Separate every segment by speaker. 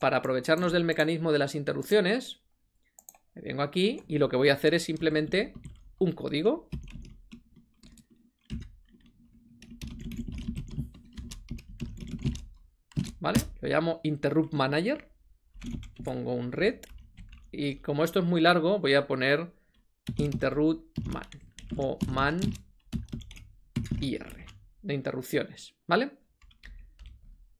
Speaker 1: Para aprovecharnos del mecanismo de las interrupciones, me vengo aquí y lo que voy a hacer es simplemente un código. ¿Vale? Lo llamo interrupt manager. Pongo un red. Y como esto es muy largo, voy a poner interrupt man o man ir de interrupciones, ¿vale?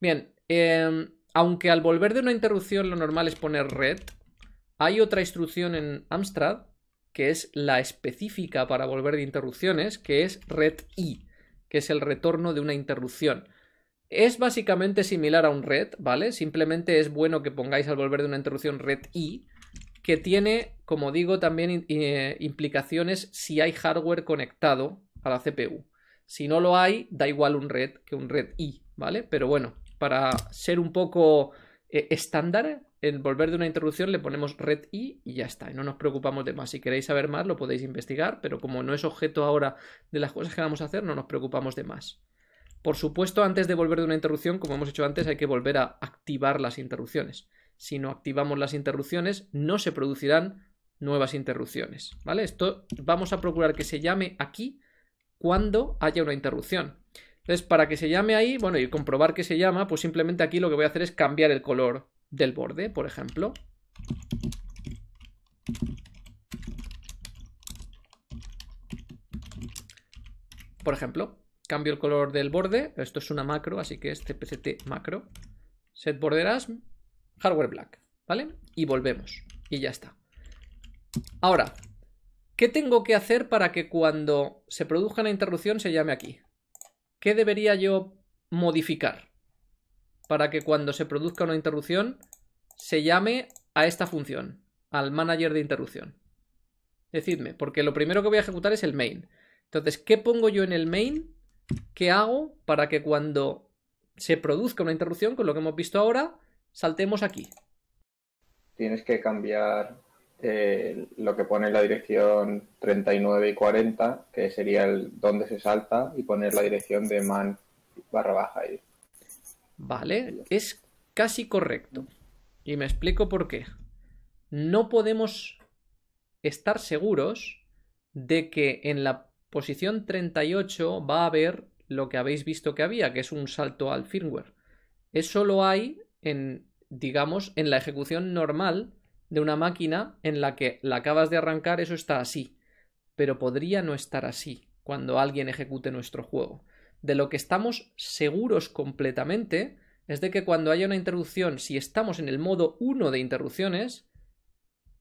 Speaker 1: Bien, em, aunque al volver de una interrupción lo normal es poner red, hay otra instrucción en Amstrad que es la específica para volver de interrupciones, que es red i, que es el retorno de una interrupción. Es básicamente similar a un red, ¿vale? Simplemente es bueno que pongáis al volver de una interrupción red i, que tiene, como digo, también eh, implicaciones si hay hardware conectado a la CPU. Si no lo hay, da igual un red que un red i, ¿vale? Pero bueno, para ser un poco eh, estándar, en volver de una interrupción le ponemos red i y ya está, y no nos preocupamos de más. Si queréis saber más, lo podéis investigar, pero como no es objeto ahora de las cosas que vamos a hacer, no nos preocupamos de más. Por supuesto, antes de volver de una interrupción, como hemos hecho antes, hay que volver a activar las interrupciones. Si no activamos las interrupciones, no se producirán nuevas interrupciones. ¿Vale? Esto vamos a procurar que se llame aquí cuando haya una interrupción. Entonces, para que se llame ahí, bueno, y comprobar que se llama, pues simplemente aquí lo que voy a hacer es cambiar el color del borde, por ejemplo. Por ejemplo, Cambio el color del borde. Esto es una macro, así que es cpct macro. Set border as hardware black. ¿Vale? Y volvemos. Y ya está. Ahora, ¿qué tengo que hacer para que cuando se produzca una interrupción se llame aquí? ¿Qué debería yo modificar? Para que cuando se produzca una interrupción se llame a esta función, al manager de interrupción. Decidme, porque lo primero que voy a ejecutar es el main. Entonces, ¿qué pongo yo en el main ¿Qué hago para que cuando se produzca una interrupción, con lo que hemos visto ahora, saltemos aquí?
Speaker 2: Tienes que cambiar eh, lo que pone la dirección 39 y 40, que sería el donde se salta, y poner la dirección de man barra baja ahí.
Speaker 1: Vale, es casi correcto. Y me explico por qué. No podemos estar seguros de que en la posición 38 va a haber lo que habéis visto que había, que es un salto al firmware. Eso lo hay en, digamos, en la ejecución normal de una máquina en la que la acabas de arrancar, eso está así. Pero podría no estar así cuando alguien ejecute nuestro juego. De lo que estamos seguros completamente es de que cuando haya una interrupción, si estamos en el modo 1 de interrupciones,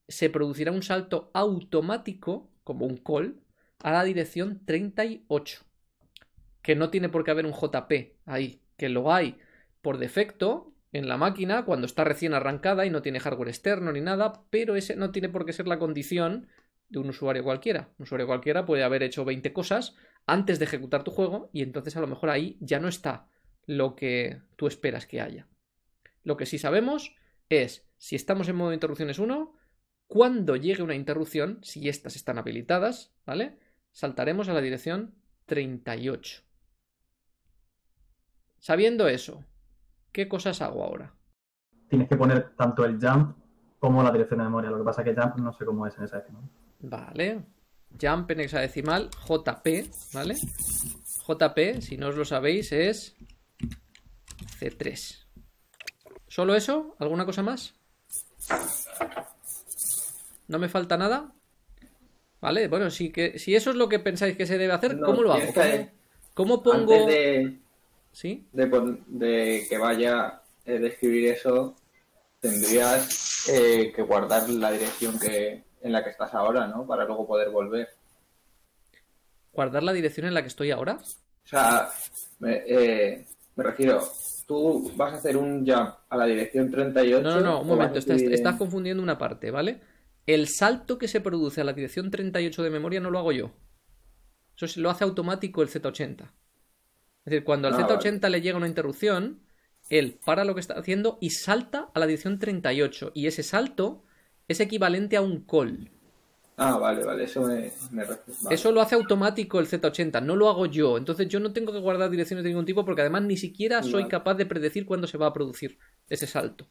Speaker 1: se producirá un salto automático, como un call, a la dirección 38. Que no tiene por qué haber un JP ahí, que lo hay por defecto en la máquina cuando está recién arrancada y no tiene hardware externo ni nada, pero ese no tiene por qué ser la condición de un usuario cualquiera. Un usuario cualquiera puede haber hecho 20 cosas antes de ejecutar tu juego y entonces a lo mejor ahí ya no está lo que tú esperas que haya. Lo que sí sabemos es si estamos en modo de interrupciones 1, cuando llegue una interrupción, si estas están habilitadas, ¿vale? saltaremos a la dirección 38. Sabiendo eso, ¿qué cosas hago ahora?
Speaker 3: Tienes que poner tanto el jump como la dirección de memoria. Lo que pasa es que jump no sé cómo es en hexadecimal.
Speaker 1: Vale. Jump en hexadecimal, JP, ¿vale? JP, si no os lo sabéis, es C3. ¿Solo eso? ¿Alguna cosa más? ¿No me falta nada? ¿Vale? Bueno, si, que, si eso es lo que pensáis que se debe hacer, ¿cómo lo hago? ¿Cómo, pongo...?
Speaker 2: Antes de,
Speaker 1: ¿Sí?
Speaker 2: de, que vaya a describir eso, tendrías eh, que guardar la dirección que en la que estás ahora, ¿no? Para luego poder volver.
Speaker 1: ¿Guardar la dirección en la que estoy ahora?
Speaker 2: O sea, me, eh, me refiero, tú vas a hacer un jump a la dirección 38.
Speaker 1: No, no, no, un momento, estás confundiendo una parte, ¿vale? El salto que se produce a la dirección 38 de memoria no lo hago yo. Eso lo hace automático el Z80. Es decir, cuando al ah, Z80 le llega una interrupción, él para lo que está haciendo y salta a la dirección 38. Y ese salto es equivalente a un call.
Speaker 2: Ah, vale, vale, eso me, me vale.
Speaker 1: Eso lo hace automático el Z80, no lo hago yo. Entonces yo no tengo que guardar direcciones de ningún tipo porque además ni siquiera soy capaz de predecir cuándo se va a producir ese salto.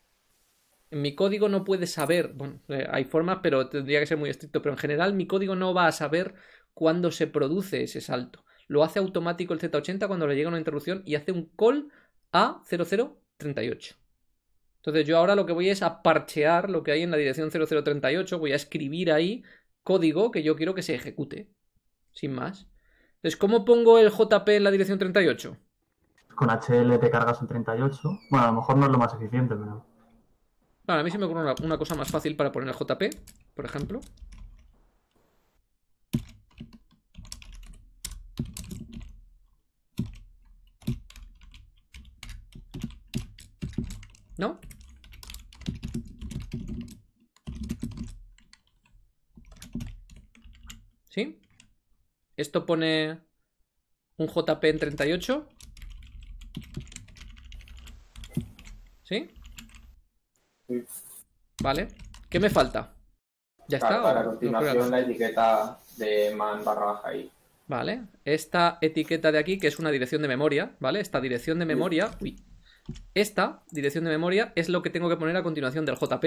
Speaker 1: En mi código no puede saber, bueno, eh, hay formas, pero tendría que ser muy estricto, pero en general mi código no va a saber cuándo se produce ese salto. Lo hace automático el Z80 cuando le llega una interrupción y hace un call a 0038. Entonces yo ahora lo que voy es a parchear lo que hay en la dirección 0038, voy a escribir ahí código que yo quiero que se ejecute. Sin más. Entonces, ¿cómo pongo el JP en la dirección 38?
Speaker 3: Con HL te cargas en 38. Bueno, a lo mejor no es lo más eficiente, pero.
Speaker 1: Vale, a mí se me ocurre una, una cosa más fácil para poner el JP, por ejemplo. ¿No? ¿Sí? Esto pone un JP en 38. ¿Sí?
Speaker 2: Sí.
Speaker 1: Vale. ¿Qué me falta? ¿Ya está?
Speaker 2: Para
Speaker 1: ¿O no
Speaker 2: continuación la etiqueta de man barra baja ahí.
Speaker 1: Vale. Esta etiqueta de aquí, que es una dirección de memoria, ¿vale? Esta dirección de memoria. Uy. Esta dirección de memoria es lo que tengo que poner a continuación del JP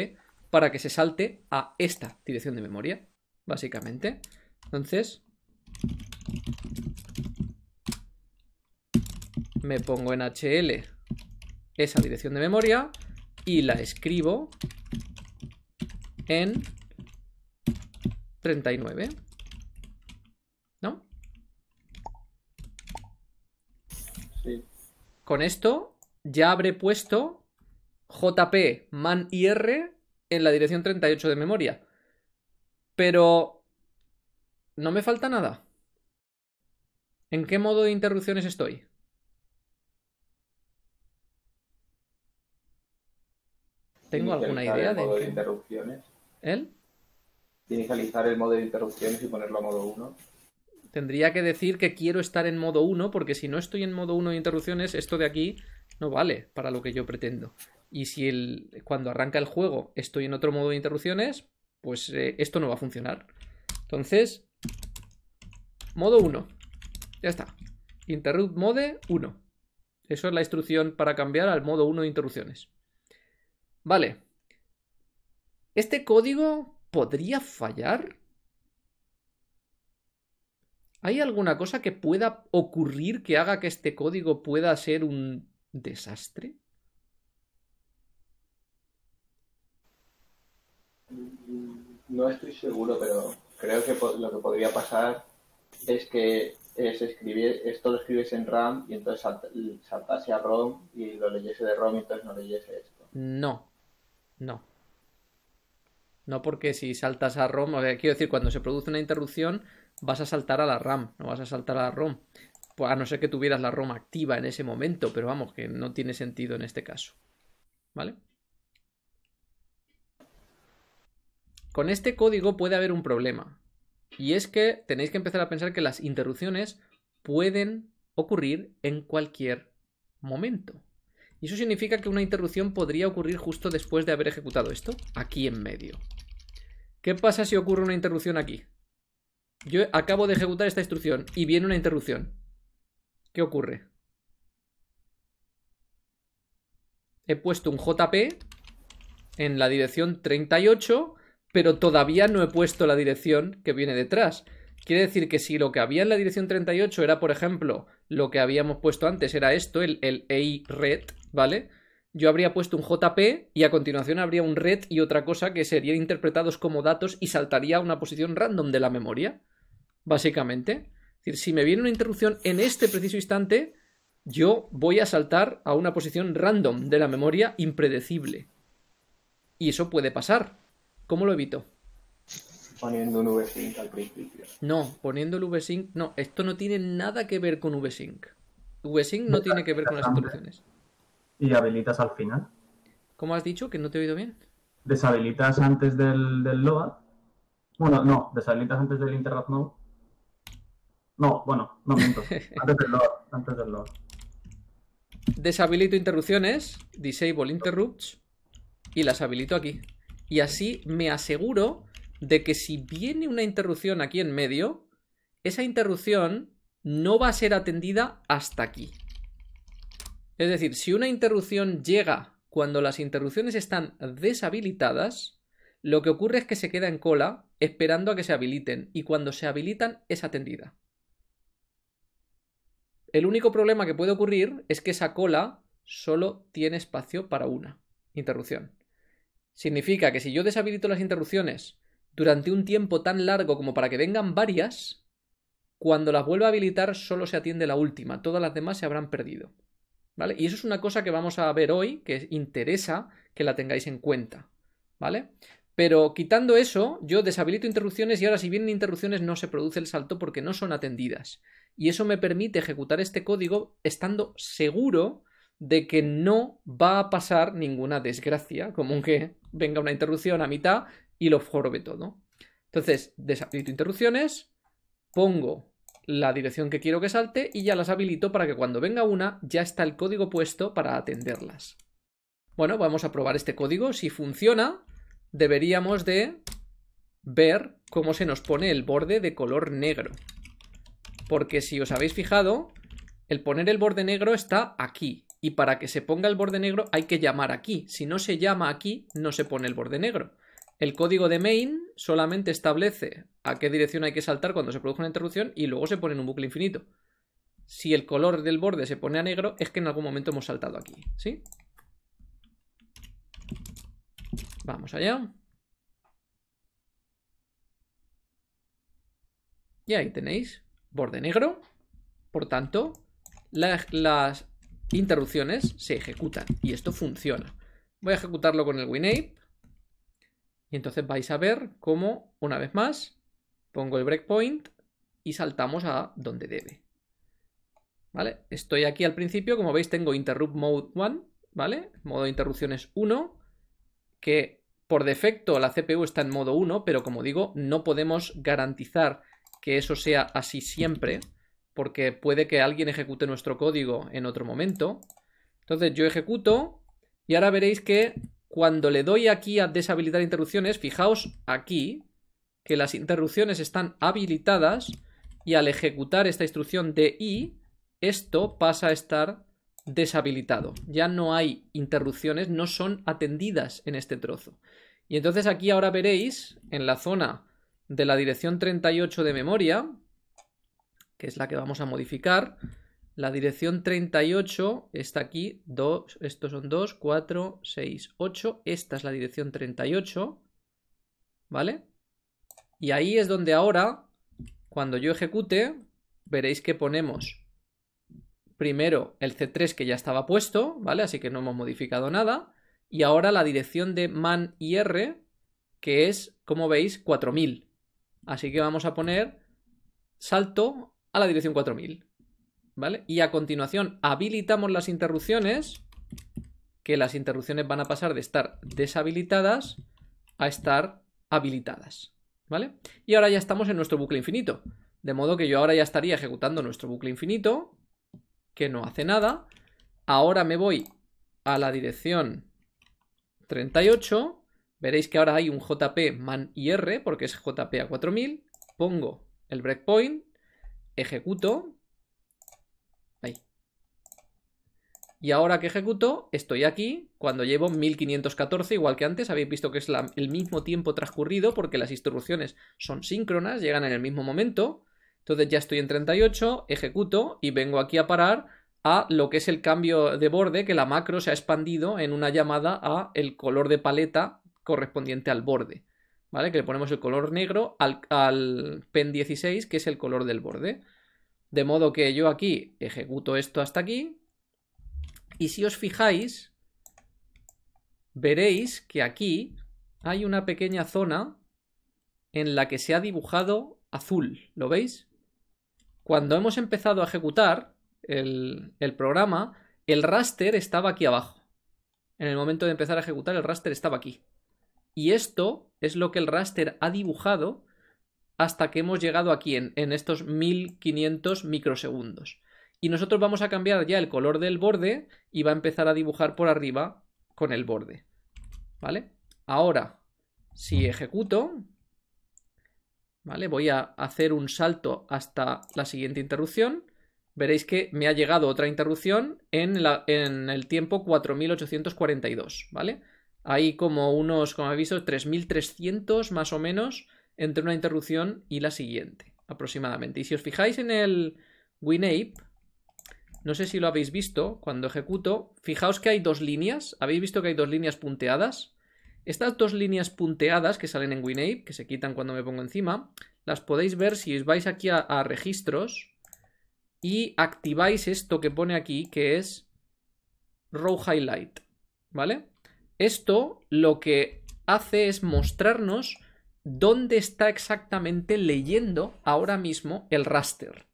Speaker 1: para que se salte a esta dirección de memoria, básicamente. Entonces. Me pongo en HL esa dirección de memoria y la escribo en 39. ¿No?
Speaker 2: Sí.
Speaker 1: Con esto ya habré puesto JP man IR en la dirección 38 de memoria. Pero no me falta nada. ¿En qué modo de interrupciones estoy? ¿Tengo alguna idea
Speaker 2: el modo
Speaker 1: de
Speaker 2: de
Speaker 1: qué-
Speaker 2: interrupciones.
Speaker 1: él?
Speaker 2: Inicializar el modo de interrupciones y ponerlo a modo 1.
Speaker 1: Tendría que decir que quiero estar en modo 1, porque si no estoy en modo 1 de interrupciones, esto de aquí no vale para lo que yo pretendo. Y si el, cuando arranca el juego estoy en otro modo de interrupciones, pues eh, esto no va a funcionar. Entonces, modo 1. Ya está. Interrupt mode 1. Eso es la instrucción para cambiar al modo 1 de interrupciones. Vale. ¿Este código podría fallar? ¿Hay alguna cosa que pueda ocurrir que haga que este código pueda ser un desastre?
Speaker 2: No estoy seguro, pero creo que lo que podría pasar es que es escribir, esto lo escribes en RAM y entonces salt- saltase a ROM y lo leyese de ROM y entonces no leyese esto.
Speaker 1: No. No. No porque si saltas a ROM, o sea, quiero decir, cuando se produce una interrupción, vas a saltar a la RAM, no vas a saltar a la ROM. Pues a no ser que tuvieras la ROM activa en ese momento, pero vamos, que no tiene sentido en este caso. ¿Vale? Con este código puede haber un problema. Y es que tenéis que empezar a pensar que las interrupciones pueden ocurrir en cualquier momento. Y eso significa que una interrupción podría ocurrir justo después de haber ejecutado esto, aquí en medio. ¿Qué pasa si ocurre una interrupción aquí? Yo acabo de ejecutar esta instrucción y viene una interrupción. ¿Qué ocurre? He puesto un JP en la dirección 38, pero todavía no he puesto la dirección que viene detrás. Quiere decir que si lo que había en la dirección 38 era, por ejemplo, lo que habíamos puesto antes, era esto, el, el EI red, ¿vale? Yo habría puesto un JP y a continuación habría un red y otra cosa que serían interpretados como datos y saltaría a una posición random de la memoria, básicamente. Es decir, si me viene una interrupción en este preciso instante, yo voy a saltar a una posición random de la memoria impredecible. Y eso puede pasar. ¿Cómo lo evito?
Speaker 2: Poniendo un vsync al principio.
Speaker 1: No, poniendo el vsync. No, esto no tiene nada que ver con vsync. vsync no tiene que ver con las interrupciones.
Speaker 3: Y habilitas al final.
Speaker 1: ¿Cómo has dicho? ¿Que no te he oído bien?
Speaker 3: Deshabilitas antes del, del load. Bueno, no, deshabilitas antes del interrupt node. No, bueno, no miento. Antes del load. Antes del.
Speaker 1: Deshabilito interrupciones, disable interrupts, y las habilito aquí. Y así me aseguro de que si viene una interrupción aquí en medio, esa interrupción no va a ser atendida hasta aquí. Es decir, si una interrupción llega cuando las interrupciones están deshabilitadas, lo que ocurre es que se queda en cola esperando a que se habiliten y cuando se habilitan es atendida. El único problema que puede ocurrir es que esa cola solo tiene espacio para una interrupción. Significa que si yo deshabilito las interrupciones durante un tiempo tan largo como para que vengan varias, cuando las vuelva a habilitar solo se atiende la última, todas las demás se habrán perdido. ¿Vale? Y eso es una cosa que vamos a ver hoy, que interesa que la tengáis en cuenta. ¿Vale? Pero quitando eso, yo deshabilito interrupciones y ahora si vienen interrupciones no se produce el salto porque no son atendidas y eso me permite ejecutar este código estando seguro de que no va a pasar ninguna desgracia, como que venga una interrupción a mitad y lo jorobe todo. Entonces, deshabilito interrupciones, pongo la dirección que quiero que salte y ya las habilito para que cuando venga una ya está el código puesto para atenderlas. Bueno, vamos a probar este código. Si funciona, deberíamos de ver cómo se nos pone el borde de color negro. Porque si os habéis fijado, el poner el borde negro está aquí. Y para que se ponga el borde negro hay que llamar aquí. Si no se llama aquí, no se pone el borde negro. El código de main solamente establece a qué dirección hay que saltar cuando se produce una interrupción y luego se pone en un bucle infinito. Si el color del borde se pone a negro, es que en algún momento hemos saltado aquí. ¿Sí? Vamos allá. Y ahí tenéis borde negro. Por tanto, las interrupciones se ejecutan y esto funciona. Voy a ejecutarlo con el WinApe y entonces vais a ver cómo, una vez más, pongo el breakpoint y saltamos a donde debe. ¿Vale? Estoy aquí al principio, como veis tengo interrupt mode 1, ¿vale? Modo de interrupciones 1, que por defecto la CPU está en modo 1, pero como digo, no podemos garantizar que eso sea así siempre, porque puede que alguien ejecute nuestro código en otro momento. Entonces yo ejecuto y ahora veréis que cuando le doy aquí a deshabilitar interrupciones, fijaos aquí que las interrupciones están habilitadas y al ejecutar esta instrucción de i, esto pasa a estar deshabilitado. Ya no hay interrupciones, no son atendidas en este trozo. Y entonces aquí ahora veréis en la zona de la dirección 38 de memoria, que es la que vamos a modificar. La dirección 38 está aquí, dos, estos son 2, 4, 6, 8. Esta es la dirección 38, ¿vale? Y ahí es donde ahora, cuando yo ejecute, veréis que ponemos primero el C3 que ya estaba puesto, ¿vale? Así que no hemos modificado nada. Y ahora la dirección de man IR, que es, como veis, 4000. Así que vamos a poner salto a la dirección 4000. ¿Vale? Y a continuación habilitamos las interrupciones, que las interrupciones van a pasar de estar deshabilitadas a estar habilitadas. ¿Vale? Y ahora ya estamos en nuestro bucle infinito. De modo que yo ahora ya estaría ejecutando nuestro bucle infinito, que no hace nada. Ahora me voy a la dirección 38 Veréis que ahora hay un JP man IR porque es JP a 4000. Pongo el breakpoint, ejecuto. Ahí. Y ahora que ejecuto, estoy aquí cuando llevo 1514, igual que antes. Habéis visto que es el mismo tiempo transcurrido porque las instrucciones son síncronas, llegan en el mismo momento. Entonces ya estoy en 38, ejecuto y vengo aquí a parar a lo que es el cambio de borde, que la macro se ha expandido en una llamada a el color de paleta correspondiente al borde. ¿Vale? Que le ponemos el color negro al, pen 16, que es el color del borde. De modo que yo aquí ejecuto esto hasta aquí. Y si os fijáis, veréis que aquí hay una pequeña zona en la que se ha dibujado azul. ¿Lo veis? Cuando hemos empezado a ejecutar el, el programa, el raster estaba aquí abajo. En el momento de empezar a ejecutar, el raster estaba aquí. Y esto es lo que el raster ha dibujado hasta que hemos llegado aquí en, estos 1500 microsegundos. Y nosotros vamos a cambiar ya el color del borde y va a empezar a dibujar por arriba con el borde. ¿Vale? Ahora, si ejecuto, ¿Vale? Voy a hacer un salto hasta la siguiente interrupción. Veréis que me ha llegado otra interrupción en, en el tiempo 4842, ¿vale? Hay como unos, como habéis visto, 3300 más o menos entre una interrupción y la siguiente, aproximadamente. Y si os fijáis en el WinApe, no sé si lo habéis visto cuando ejecuto, fijaos que hay dos líneas, ¿habéis visto que hay dos líneas punteadas? Estas dos líneas punteadas que salen en WinApe, que se quitan cuando me pongo encima, las podéis ver si os vais aquí a, a registros y activáis esto que pone aquí, que es Row Highlight, ¿vale? Esto lo que hace es mostrarnos dónde está exactamente leyendo ahora mismo el raster.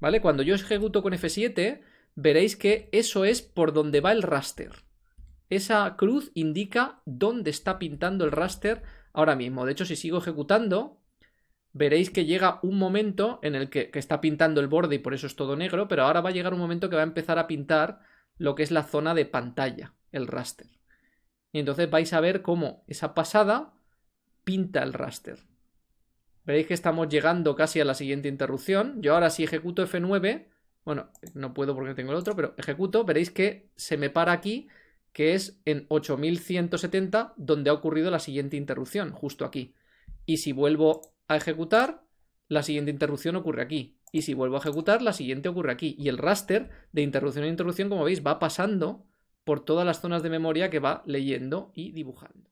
Speaker 1: ¿Vale? Cuando yo ejecuto con F7, veréis que eso es por donde va el raster. Esa cruz indica dónde está pintando el raster ahora mismo. De hecho, si sigo ejecutando, veréis que llega un momento en el que, que, está pintando el borde y por eso es todo negro, pero ahora va a llegar un momento que va a empezar a pintar lo que es la zona de pantalla, el raster. Y entonces vais a ver cómo esa pasada pinta el raster. Veréis que estamos llegando casi a la siguiente interrupción. Yo ahora si ejecuto F9, bueno, no puedo porque tengo el otro, pero ejecuto, veréis que se me para aquí, que es en 8170, donde ha ocurrido la siguiente interrupción, justo aquí. Y si vuelvo a ejecutar, la siguiente interrupción ocurre aquí. Y si vuelvo a ejecutar, la siguiente ocurre aquí. Y el raster de interrupción a interrupción, como veis, va pasando por todas las zonas de memoria que va leyendo y dibujando.